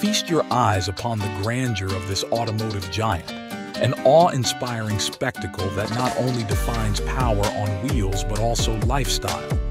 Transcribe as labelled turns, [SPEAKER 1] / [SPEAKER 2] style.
[SPEAKER 1] Feast your eyes upon the grandeur of this automotive giant, an awe-inspiring spectacle that not only defines power on wheels but also lifestyle.